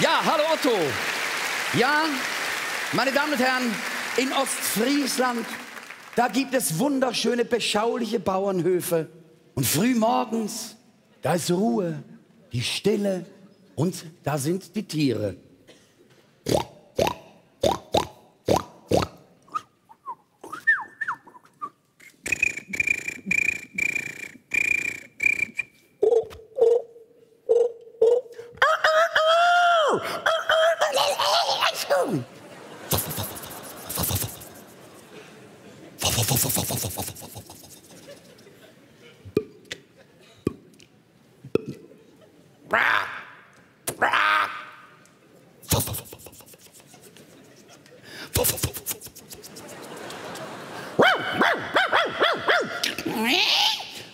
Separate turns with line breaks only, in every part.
Ja, hallo Otto. Ja, meine Damen und Herren, in Ostfriesland, da gibt es wunderschöne, beschauliche Bauernhöfe. Und früh morgens, da ist Ruhe, die Stille und da sind die Tiere.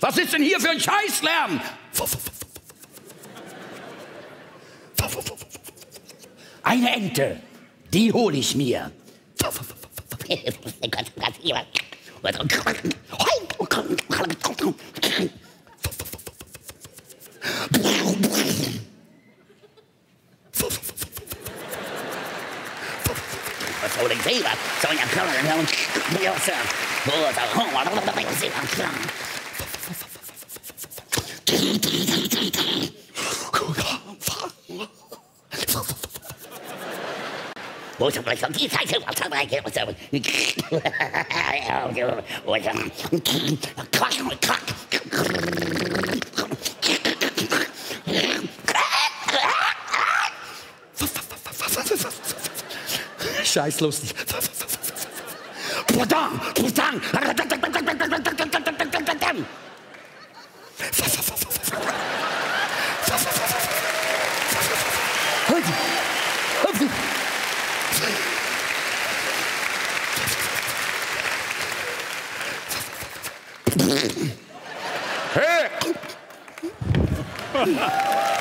Was ist denn hier für ein Scheißlärm? Eine Ente, die hole ich mir. Vielleicht die Seite? Was hat er gemacht? Quack, quack. Scheißlustig. Pudang, Pudang. Heck!